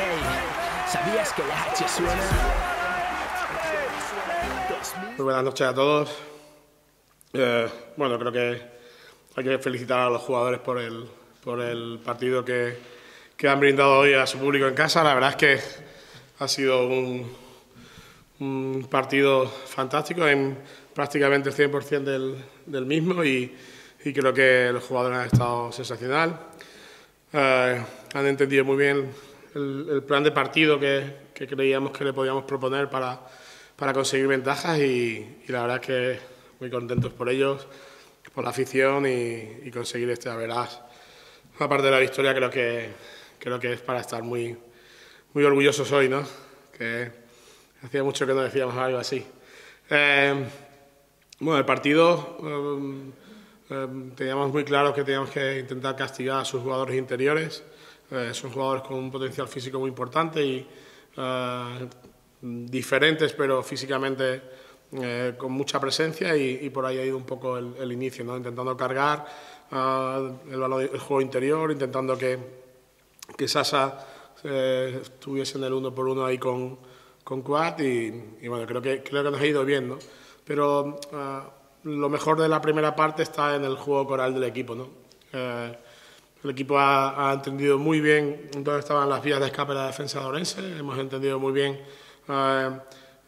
Hey, ¿sabías que la H suena? Muy buenas noches a todos. Eh, bueno, creo que hay que felicitar a los jugadores por el, por el partido que, que han brindado hoy a su público en casa. La verdad es que ha sido un, un partido fantástico en prácticamente el 100% del, del mismo y, y, creo que los jugadores han estado sensacional. Eh, han entendido muy bien el, el plan de partido que, que, creíamos que le podíamos proponer para, para conseguir ventajas y, y, la verdad es que muy contentos por ellos, por la afición y, y conseguir este verás. Aparte de la victoria creo que, creo que es para estar muy, muy orgullosos hoy, ¿no? Que hacía mucho que no decíamos algo así. Eh, bueno, el partido eh, eh, teníamos muy claro que teníamos que intentar castigar a sus jugadores interiores. Eh, son jugadores con un potencial físico muy importante y eh, diferentes, pero físicamente eh, con mucha presencia y, y, por ahí ha ido un poco el, el inicio, ¿no? intentando cargar el, el, juego interior, intentando que, que Sasa estuviese en el uno por uno ahí con, con Quad y, y, bueno, creo que, creo que nos ha ido bien, ¿no? Pero lo mejor de la primera parte está en el juego coral del equipo. ¿no? Eh, el equipo ha, ha, entendido muy bien dónde estaban las vías de escape de la defensa de Orense, hemos entendido muy bien eh,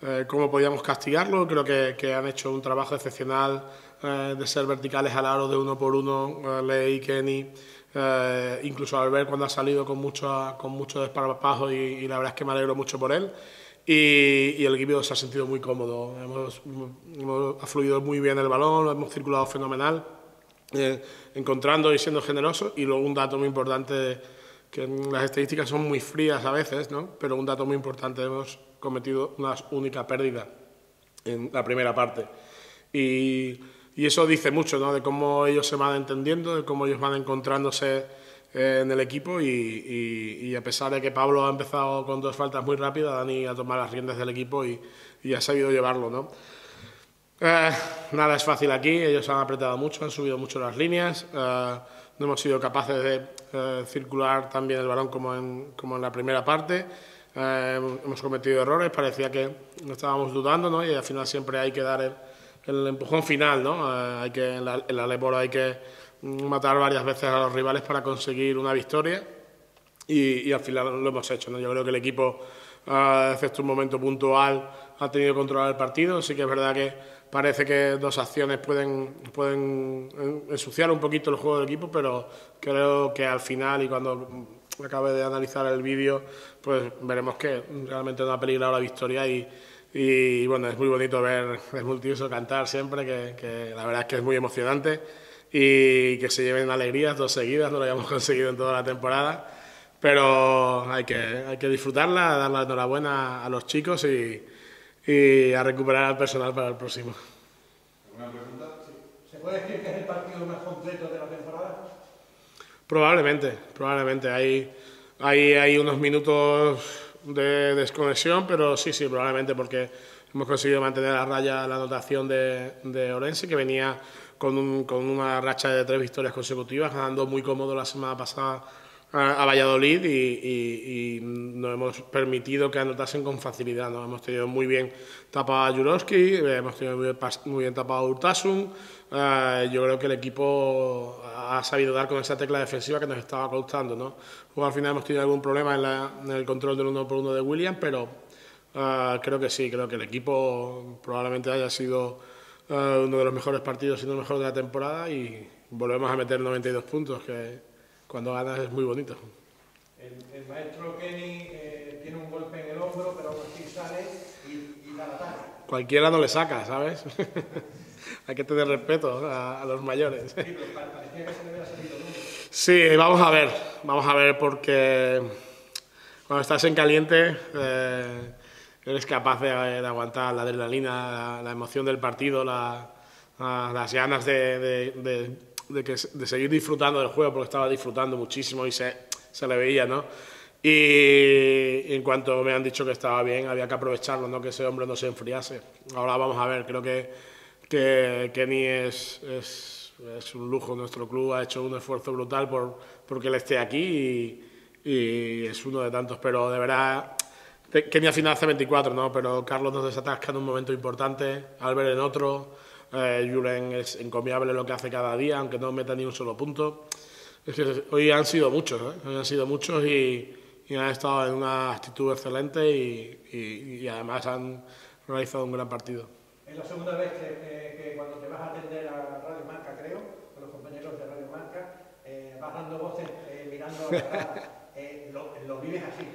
eh, cómo podíamos castigarlo, creo que, que, han hecho un trabajo excepcional eh, de ser verticales al aro de uno por uno, Ley, Kenny, incluso al ver cuando ha salido con mucho, con mucho desparpajo y, y la verdad es que me alegro mucho por él. Y, y, el equipo se ha sentido muy cómodo. Hemos, hemos, ha fluido muy bien el balón, lo hemos circulado fenomenal, eh, encontrando y siendo generosos. Y luego un dato muy importante, que las estadísticas son muy frías a veces, ¿no? pero un dato muy importante, hemos cometido una única pérdida en la primera parte. Y, y eso dice mucho ¿no? de cómo ellos se van entendiendo, de cómo ellos van encontrándose en el equipo y, y, y, a pesar de que Pablo ha empezado con dos faltas muy rápidas, Dani ha tomado las riendas del equipo y ha sabido llevarlo. ¿no? Eh, nada es fácil aquí, ellos han apretado mucho, han subido mucho las líneas, eh, no hemos sido capaces de eh, circular tan bien el balón como en, como en la primera parte. Eh, hemos cometido errores, parecía que estábamos dudando ¿no? y al final siempre hay que dar el, el empujón final. ¿no? Eh, hay que, en la, en la Leboro hay que matar varias veces a los rivales para conseguir una victoria y, y al final lo hemos hecho. ¿no? Yo creo que el equipo, uh, excepto un momento puntual, ha tenido controlado el partido. Sí que es verdad que parece que dos acciones pueden, pueden ensuciar un poquito el juego del equipo, pero creo que al final y cuando acabe de analizar el vídeo, pues veremos que realmente no ha peligrado la victoria y, y, bueno, es muy bonito ver el multiuso cantar siempre, que, que la verdad es que es muy emocionante y que se lleven alegrías dos seguidas, no lo habíamos conseguido en toda la temporada, pero hay que, hay que disfrutarla, dar la enhorabuena a los chicos y, y a recuperar al personal para el próximo. ¿Alguna pregunta? Sí. ¿Se puede decir que es el partido más completo de la temporada? Probablemente, probablemente. Hay, hay, hay unos minutos de desconexión, pero sí, sí, probablemente porque hemos conseguido mantener a raya la anotación de, de Orense, que venía con, un, con, una racha de tres victorias consecutivas, ganando muy cómodo la semana pasada a, Valladolid y, y, y, nos hemos permitido que anotasen con facilidad. ¿no? Hemos tenido muy bien tapado a Jurowski, hemos tenido muy bien, muy bien tapado a Urtasun. Uh, yo creo que el equipo ha sabido dar con esa tecla defensiva que nos estaba costando. ¿no? Al final hemos tenido algún problema en, la, en el control del uno por uno de William, pero uh, creo que sí, creo que el equipo probablemente haya sido uno de los mejores partidos, siendo el mejor de la temporada y volvemos a meter 92 puntos, que cuando ganas es muy bonito. El, el maestro Kenny eh, tiene un golpe en el hombro, pero aún así sale y, y da la talla. Cualquiera no le saca, ¿sabes? Hay que tener respeto a, a los mayores. Sí, pero parecía que se le había salido. Sí, vamos a ver, vamos a ver porque cuando estás en caliente eh, eres capaz de, de, aguantar la adrenalina, la, la emoción del partido, la, las ganas de, de, de, que, de seguir disfrutando del juego, porque estaba disfrutando muchísimo y se, se le veía, ¿no? Y en cuanto me han dicho que estaba bien, había que aprovecharlo, ¿no? que ese hombre no se enfriase. Ahora vamos a ver, creo que, que Kenny es, es, es un lujo. Nuestro club ha hecho un esfuerzo brutal por, por que él esté aquí y, y es uno de tantos, pero de verdad Kenny al final hace 24, ¿no? Pero Carlos nos desatasca en un momento importante, Albert en otro, eh, Julen es encomiable lo que hace cada día, aunque no meta ni un solo punto. Es que hoy han sido muchos, ¿eh? Hoy han sido muchos y, han estado en una actitud excelente y, además han realizado un gran partido. Es la segunda vez que, cuando te vas a atender a Radio Marca, creo, con los compañeros de Radio Marca, eh, vas dando voces, eh, mirando a la eh, lo, lo vives así.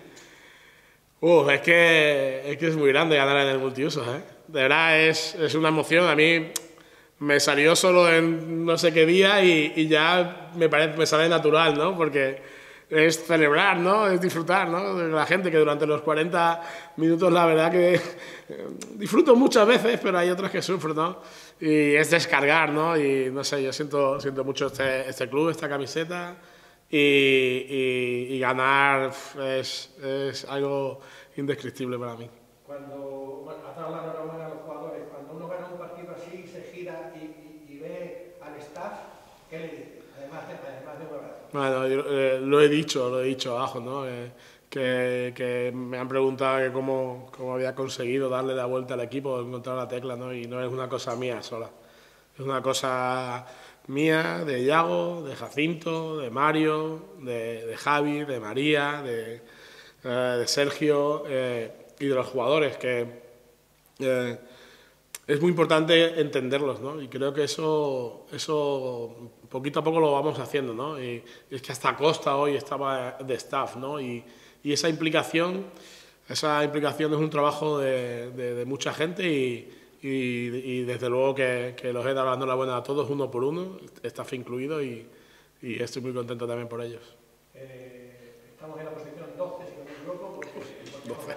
Uf, es que, es que es muy grande ganar en el multiuso, ¿eh? De verdad es, es una emoción. A mí me salió solo en no sé qué día y, y, ya me, parece, me sale natural, ¿no? Porque es celebrar, ¿no? Es disfrutar, ¿no? La gente que durante los 40 minutos, la verdad que disfruto muchas veces, pero hay otras que sufro, ¿no? Y es descargar, ¿no? Y no sé, yo siento, siento mucho este, este club, esta camiseta y, y, ganar es, es, algo indescriptible para mí. Cuando, bueno, has dado la enhorabuena a los jugadores, cuando uno gana un partido así, se gira y, y ve al staff, ¿qué le dice? Además de, además de un abrazo. Bueno, yo, eh, lo he dicho, lo he dicho abajo, ¿no? Eh, que, me han preguntado que cómo, había conseguido darle la vuelta al equipo, encontrar la tecla, ¿no? Y no es una cosa mía sola, es una cosa mía, de Iago, de Jacinto, de Mario, de, de Javi, de María, de, eh, de Sergio eh, y de los jugadores, que eh, es muy importante entenderlos, ¿no? Y creo que eso, eso poquito a poco lo vamos haciendo, ¿no? Y, y es que hasta Costa hoy estaba de staff, ¿no? Y, y esa implicación, esa implicación es un trabajo de, de, de mucha gente y y, desde luego que, que, los he dado la buena a todos uno por uno, staff incluido, y, y estoy muy contento también por ellos. Eh, estamos en la posición 12, si no me equivoco, porque el 12.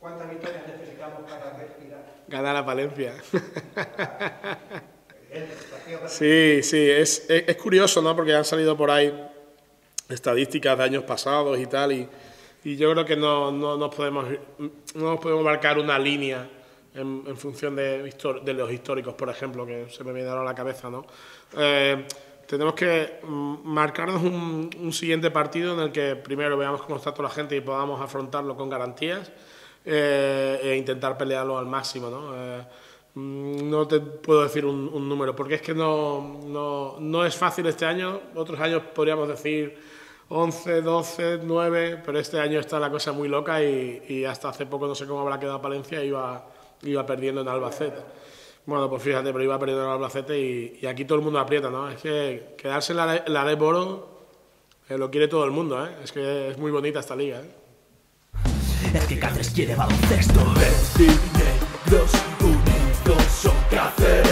¿Cuántas victorias necesitamos para respirar? Ganar a Palencia. Sí, sí, es, es, es, curioso, ¿no? Porque han salido por ahí estadísticas de años pasados y tal, y, y yo creo que no, no, no, podemos, no nos podemos marcar una línea en, en función de, de, los históricos, por ejemplo, que se me viene a la cabeza, ¿no? Eh, tenemos que mm, marcarnos un, un, siguiente partido en el que primero veamos cómo está toda la gente y podamos afrontarlo con garantías eh, e intentar pelearlo al máximo, ¿no? Eh, no te puedo decir un, número, porque es que no, no, no es fácil este año. Otros años podríamos decir 11, 12, 9, pero este año está la cosa muy loca y, y hasta hace poco no sé cómo habrá quedado Palencia, iba iba perdiendo en Albacete. Bueno, pues fíjate, pero iba perdiendo en Albacete y, y aquí todo el mundo aprieta, ¿no? Es que quedarse en la, la de Boro eh, lo quiere todo el mundo, ¿eh? Es que es muy bonita esta liga, ¿eh? Es que Cáceres quiere baloncesto. Negros, no son qué.